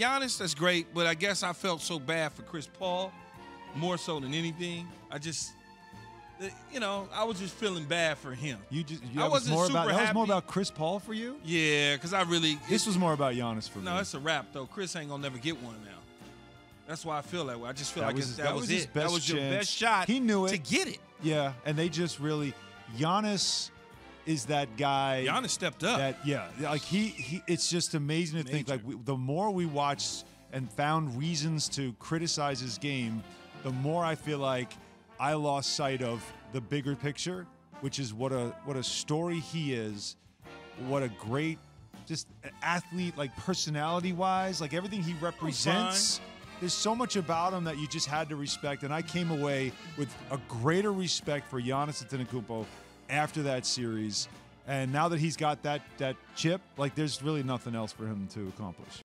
Giannis, that's great, but I guess I felt so bad for Chris Paul, more so than anything. I just, you know, I was just feeling bad for him. You just I that was wasn't more about super that was more about Chris Paul for you. Yeah, because I really This was more about Giannis for no, me. No, it's a wrap though. Chris ain't gonna never get one now. That's why I feel that way. I just feel That like was his- that, was, his it. best that was your chance. best shot. He knew it to get it. Yeah, and they just really Giannis is that guy. Giannis stepped up. That yeah, like he he. It's just amazing to think like we, the more we watched and found reasons to criticize his game, the more I feel like I lost sight of the bigger picture, which is what a what a story he is, what a great just athlete like personality wise, like everything he represents. There's so much about him that you just had to respect, and I came away with a greater respect for Giannis Antetokounmpo after that series. And now that he's got that that chip, like there's really nothing else for him to accomplish.